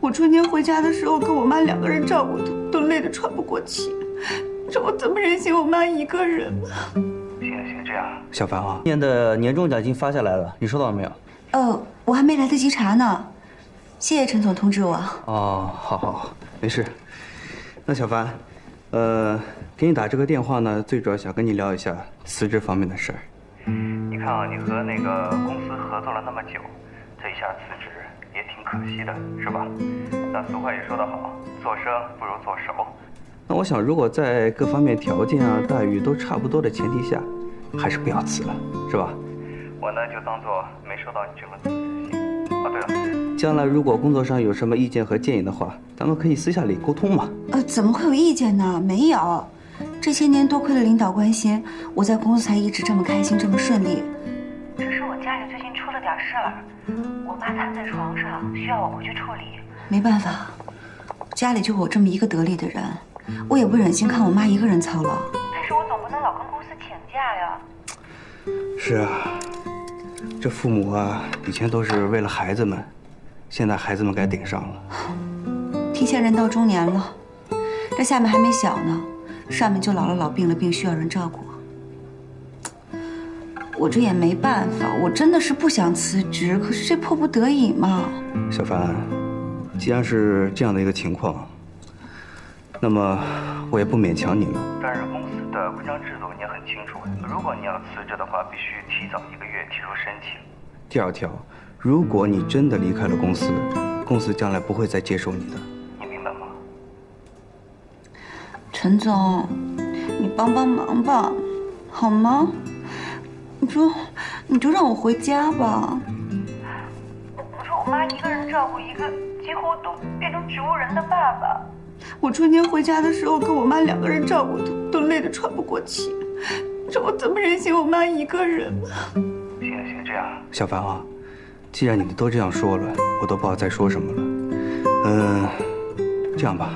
我春天回家的时候，跟我妈两个人照顾都，都累得喘不过气。这我怎么忍心我妈一个人呢？行行，这样，小凡啊，今年的年终奖金发下来了，你收到了没有？哦，我还没来得及查呢。谢谢陈总通知我。哦，好好好，没事。那小凡，呃，给你打这个电话呢，最主要想跟你聊一下辞职方面的事儿。你看啊，你和那个公司合作了那么久，这一下辞职可惜的，是吧？那俗话也说得好，做生不如做熟。那我想，如果在各方面条件啊、待遇都差不多的前提下，还是不要辞了，是吧？我呢就当做没收到你这封辞职信。哦，对了，将来如果工作上有什么意见和建议的话，咱们可以私下里沟通嘛。呃，怎么会有意见呢？没有，这些年多亏了领导关心，我在公司才一直这么开心，这么顺利。只是我家里最近出了点事儿，我妈瘫在床上，需要我回去处理。没办法，家里就我这么一个得力的人，我也不忍心看我妈一个人操劳。但是我总不能老跟公司请假呀。是啊，这父母啊，以前都是为了孩子们，现在孩子们该顶上了。提前人到中年了，这下面还没小呢，上面就老了老病了病，需要人照顾。我这也没办法，我真的是不想辞职，可是这迫不得已嘛。小凡，既然是这样的一个情况，那么我也不勉强你了。但是公司的规章制度你也很清楚，如果你要辞职的话，必须提早一个月提出申请。第二条，如果你真的离开了公司，公司将来不会再接受你的。你明白吗？陈总，你帮帮忙吧，好吗？你就你就让我回家吧。我说我妈一个人照顾一个几乎都变成植物人的爸爸。我春天回家的时候，跟我妈两个人照顾都，都累得喘不过气。你说我怎么忍心我妈一个人呢？行行，这样，小凡啊，既然你们都这样说了，我都不好再说什么了。嗯，这样吧，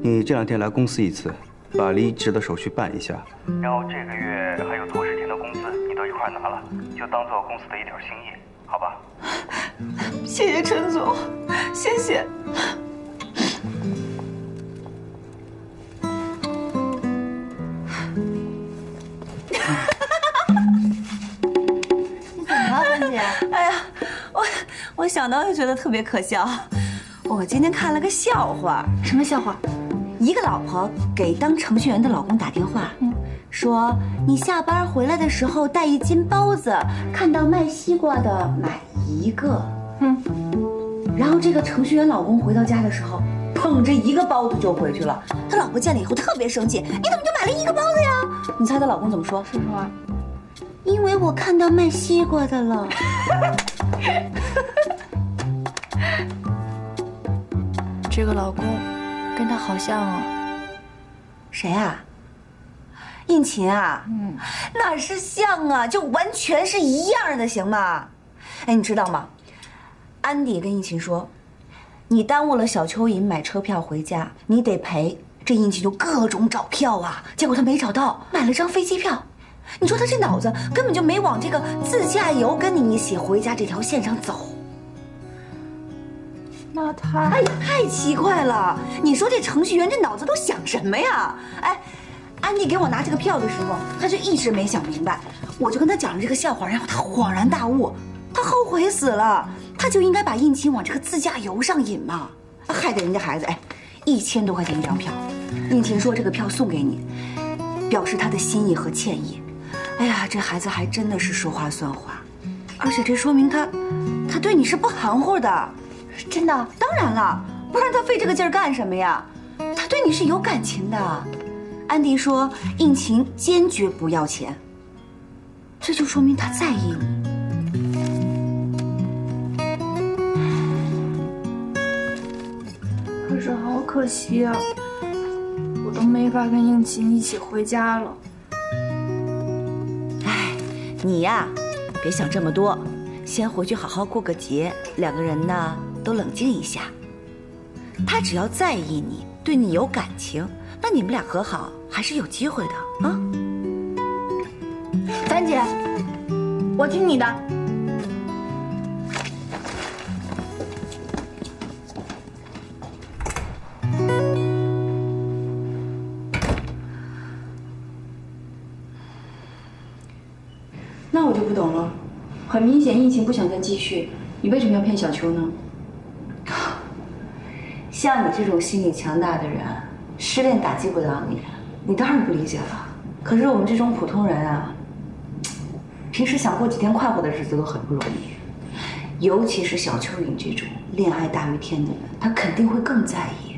你这两天来公司一次，把离职的手续办一下。然后这个月还有头十天的工资，你都一块拿了，就当做公司的一点心意，好吧？谢谢陈总，谢谢。你怎么了，芬姐？哎呀，我我想到就觉得特别可笑。我今天看了个笑话，什么笑话？一个老婆给当程序员的老公打电话，说你下班回来的时候带一斤包子，看到卖西瓜的买一个。嗯，然后这个程序员老公回到家的时候，捧着一个包子就回去了。他老婆见了以后特别生气，你怎么就买了一个包子呀？你猜她老公怎么说？什么话？因为我看到卖西瓜的了。这个老公跟他好像啊。谁啊？应勤啊？嗯，哪是像啊，就完全是一样的，行吗？哎，你知道吗？安迪跟应勤说，你耽误了小蚯蚓买车票回家，你得赔。这应勤就各种找票啊，结果他没找到，买了张飞机票。你说他这脑子根本就没往这个自驾游跟你一起回家这条线上走。那他哎呀，太奇怪了！你说这程序员这脑子都想什么呀？哎，安迪给我拿这个票的时候，他就一直没想明白。我就跟他讲了这个笑话，然后他恍然大悟，他后悔死了。他就应该把应勤往这个自驾游上引嘛，害得人家孩子哎，一千多块钱一张票。应勤说这个票送给你，表示他的心意和歉意。哎呀，这孩子还真的是说话算话，而且这说明他，他对你是不含糊的。真的？当然了，不然他费这个劲儿干什么呀？他对你是有感情的。安迪说，应勤坚决不要钱，这就说明他在意你。可是好可惜啊，我都没法跟应勤一起回家了。哎，你呀，别想这么多，先回去好好过个节，两个人呢都冷静一下。他只要在意你，对你有感情，那你们俩和好还是有机会的啊？樊姐我听你的。那我就不懂了。很明显疫情不想再继续你为什么要骗小秋呢？像你这种心理强大的人失恋打击不到你，你当然不理解了。可是我们这种普通人啊，平时想过几天快活的日子都很不容易。尤其是小蚯蚓这种恋爱大于天的人，他肯定会更在意。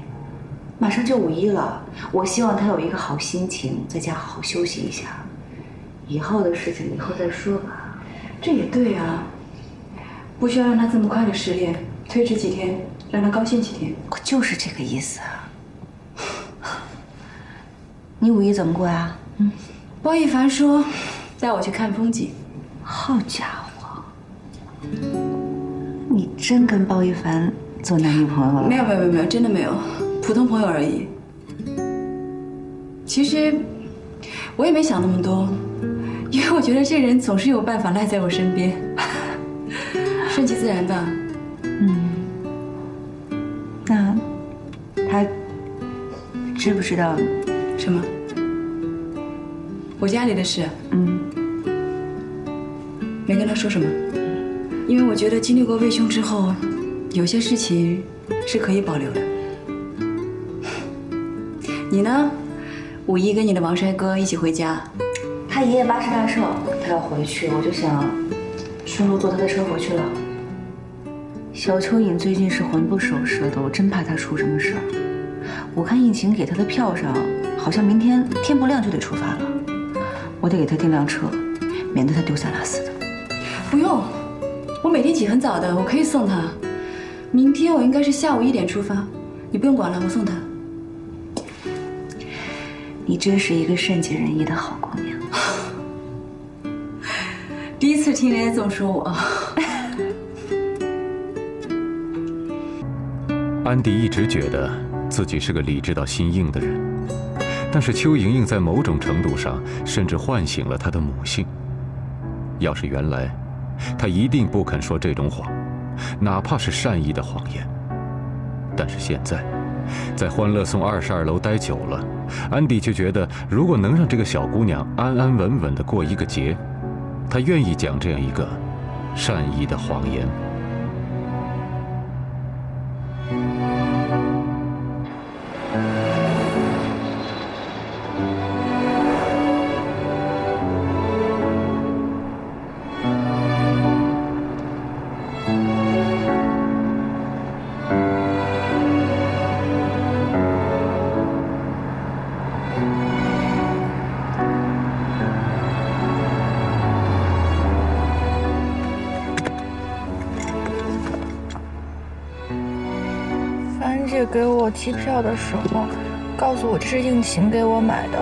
马上就五一了，我希望他有一个好心情，在家好好休息一下。以后的事情以后再说吧。这也对啊，不需要让他这么快的失恋，推迟几天，让他高兴几天。我就是这个意思。你五一怎么过呀？嗯，包奕凡说带我去看风景。好家伙，你真跟包奕凡做男女朋友了？没有没有没有没有，真的没有，普通朋友而已。其实我也没想那么多，因为我觉得这人总是有办法赖在我身边，顺其自然吧。嗯，那他知不知道什么？我家里的事，嗯，没跟他说什么，因为我觉得经历过魏兄之后，有些事情是可以保留的。你呢？五一跟你的王帅哥一起回家，他爷爷八十大寿，他要回去，我就想顺路坐他的车回去了。小蚯蚓最近是魂不守舍的，我真怕他出什么事儿。我看应勤给他的票上，好像明天天不亮就得出发了，我得给他订辆车，免得他丢三落四的。不用，我每天起很早的，我可以送他。明天我应该是下午一点出发，你不用管了，我送他。你真是一个善解人意的好姑娘。第一次听人家这么说我。安迪一直觉得自己是个理智到心硬的人，但是邱莹莹在某种程度上甚至唤醒了他的母性。要是原来，他一定不肯说这种谎，哪怕是善意的谎言。但是现在，在欢乐颂二十二楼待久了，安迪却觉得，如果能让这个小姑娘安安稳稳地过一个节，他愿意讲这样一个善意的谎言。给我机票的时候，告诉我这是应勤给我买的，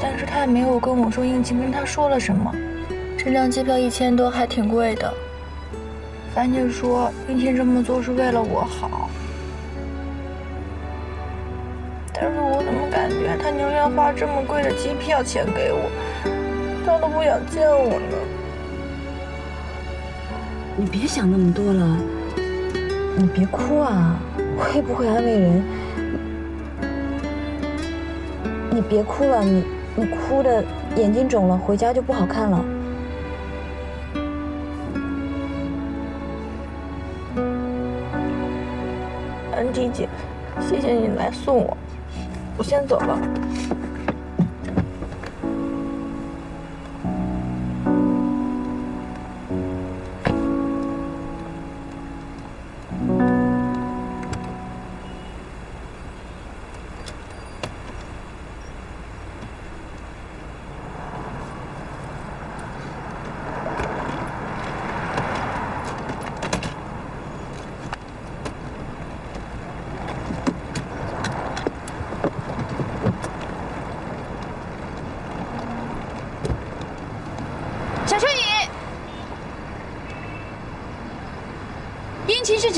但是他也没有跟我说应勤跟他说了什么。这张机票一千多，还挺贵的。樊姐说应勤这么做是为了我好，但是我怎么感觉他宁愿花这么贵的机票钱给我，他都不想见我呢？你别想那么多了，你别哭啊，我也不会安慰人。你别哭了，你你哭的眼睛肿了，回家就不好看了。安迪姐，谢谢你来送我，我先走了。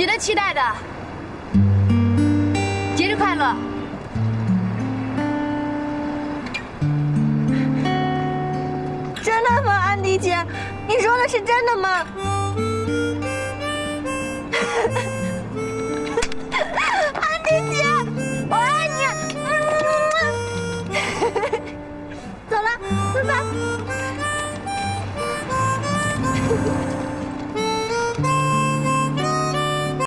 值得期待的。节日快乐！真的吗，安迪姐？你说的是真的吗？安迪姐，我爱你。走了，拜拜。